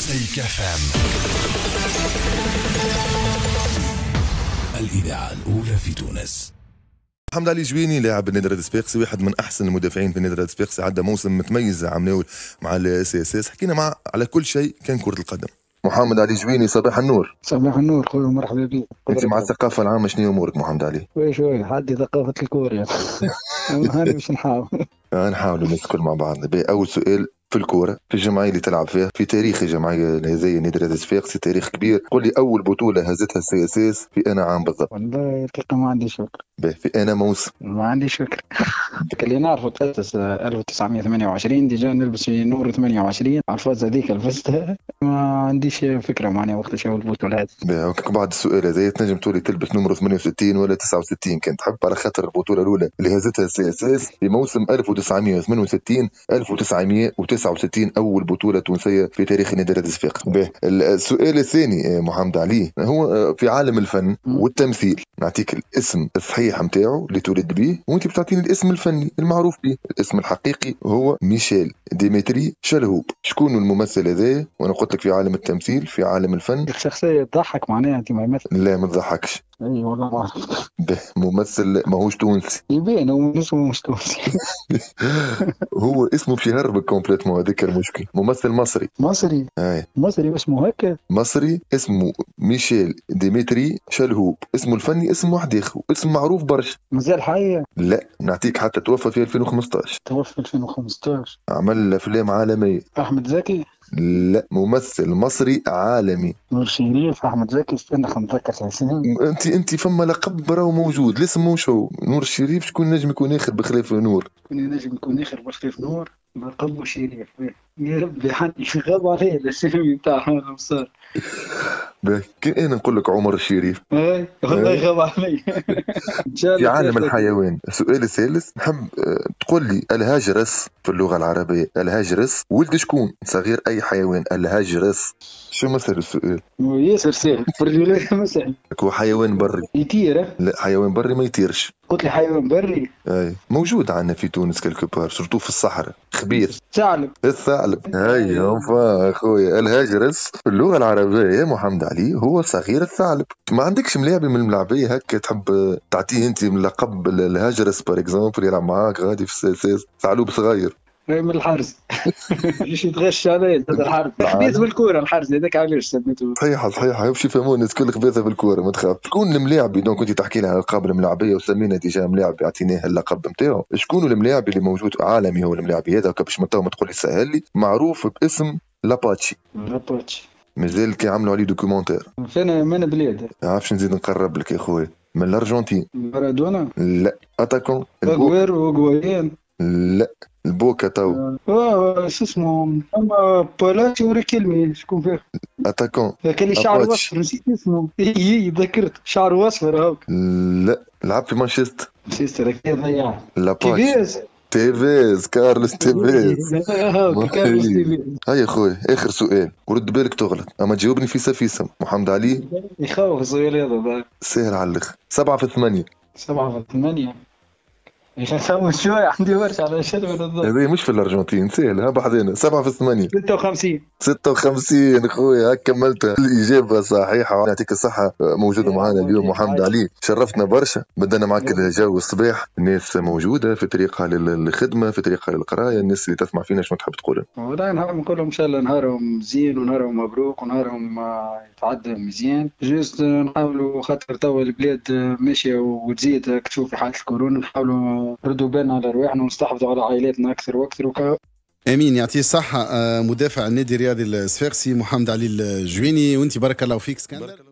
موزاييك FM. الإذاعة الأولى في تونس. محمد علي جويني لاعب النادي الصفاقسي واحد من أحسن المدافعين في النادي الصفاقسي عدى موسم متميز عملناه مع ال CSS حكينا معه على كل شيء كان كرة القدم. محمد علي جويني صباح النور. صباح النور خويا مرحبا بك. أنت مع الثقافة العامة شنو أمورك محمد علي؟ شوي شوي حدي ثقافة الكوريا هاني باش نحاول. آه، نحاولوا نسكل مع بعض. باهي اول سؤال في الكورة في الجمعية اللي تلعب فيها في تاريخ الجمعية هذه النادي الرياضي الصفاقسي تاريخ كبير. قول لي أول بطولة هزتها ال CSS في أنا عام بالضبط. والله الحقيقة ما عنديش فكرة باهي، في أنا موسم ما عنديش فكرة اللي نعرفه تأسس 1928 déjà نلبس في نمرة 28 عرفات هذيك لبستها ما عنديش فكرة معناها وقتاش أول بطولة هذه. بعد السؤال هذا تنجم تولي تلبس نمرة 68 ولا 69 كان تحب؟ على خاطر البطولة الأولى اللي هزتها ال CSS في موسم 1968 1969 أول بطولة تونسية في تاريخ نادي باهي، السؤال الثاني آه، محمد علي هو آه، في عالم الفن والتمثيل نعطيك الاسم الصحيح نتاعو اللي تولد به وانت بتعطيني الاسم الفني المعروف به. الاسم الحقيقي هو ميشيل ديمتري شلهوب. شكون الممثل هذا؟ وأنا قلت لك في عالم التمثيل في عالم الفن. الشخصية تضحك معناها أنت ما يمثل لا ما تضحكش. أي والله ما أعرف به ممثل ماهوش تونسي. يبين هو اسمه مش تونسي. هو اسمه باش يهربك complètement هذاك المشكل ممثل مصري. مصري. اي مصري اسمه هكا مصري اسمه ميشيل ديمتري شلهوب. اسمه الفني اسم واحد اخر اسم معروف برشا. مازال حي؟ لا نعطيك حتى توفى في 2015 توفى 2015 عمل أفلام عالمية. أحمد زكي؟ لا ممثل مصري عالمي. نور شريف أحمد زكي استنى نتذكر الاسم انت أنت فما لقب راهو موجود الاسم موش هو نور الشريف شكون نجم يكون آخر بخلاف نور؟ كون نجم يكون آخر بخفيف نور لقبه شريف يا ربي حد غاب عليه الاسم بتاع هذا صار باهي، كي أنا نقول لك عمر الشريف. اي والله غاب علي إن شاء في عالم الحيوان. السؤال الثالث نحب آه، تقول لي الهاجرس في اللغة العربية الهاجرس ولد شكون؟ صغير أي حيوان الهاجرس. شو مثل السؤال؟ ياسر سهل فرجولي مسهل هو حيوان بري. يطير لا حيوان بري ما يطيرش. قلت لي حيوان بري. أي موجود عندنا في تونس quelque part surtout في الصحراء خبير. ثعلب الثعلب. هاي انفا أخويا. الهاجرس. في اللغة العربية يا محمد علي هو صغير الثعلب. ما عندكش ملاعبي من الملاعبية هكا تحب تعطيه أنت من لقب الهاجرس par exemple يلعب معاك غادي في ال CSS ثعلوب صغير. من الحرز إيش يتغش علي هذا الحرز. خبيث بالكورة الحرز هذاك علاش سميته صحيحة صحيحة. باش يفهمون الناس كل خبيثة بالكورة ما تخاف. شكون الملاعبي؟ donc كنت تحكي لي على الالقاب الملاعبية وسمينا déjà ملاعبي اعطيناه اللقب نتاعو شكون الملاعبي اللي موجود عالمي هو الملاعبي هذا؟ هكا باش ما تقول لي سهل لي. معروف باسم لاباتشي. رابوتش مازال كي عملوا عليه documentaire. فين من بلاد؟ ما عرفش نزيد نقرب لك يا خويا. من الأرجنتين. مارادونا؟ لا. attaquant. اغويرو وغويان لا. البوكا تو. آه شو اسمه أما بولاتي وريكيلمي شكون فيه أتاكون. ذاك اللي شعره. اصفر نسيت اسمه. إي إي تذكرت شعره اصفر هاك لا لعب في مانشستر. سيستر كيف ضيع كيفيز تيفيز. كارلوس تيفيز. كارلوس. تيفيز. هيا خويا آخر سؤال. ورد بالك تغلط. أما تجاوبني في سفيسم محمد علي. يخوف السؤال هذا. سهل على الآخر سبعة في ثمانية. سبعة في ثمانية. نخوف شوية عندي ورش على الشد ولا الضغط هذه مش في الأرجنتين سهل ها بحذينا سبعة في ثمانية 56 56 خويا هاك كملتها الإجابة صحيحة يعطيك الصحة موجودة معنا اليوم محمد علي. شرفتنا برشا. بدنا معك الجو الصباح. الناس موجودة في طريقها للخدمة في طريقها للقراية. الناس اللي تسمع فينا شنو تحب تقول والله نحب نقول لهم إن شاء الله. نهارهم زين ونهارهم مبروك ونهارهم آه، يتعدى مزيان. جوست نحاولوا خاطر توا البلاد آه، ماشية وتزيد آه، تشوف في حالة الكورونا. نحاولوا نردوا بالنا على رواحنا ونستحفظوا على عائلاتنا أكثر وأكثر وكا أمين يعطيه الصحة آه، مدافع النادي الرياضي الصفاقسي محمد علي الجويني وأنت بارك الله فيك اسكندر.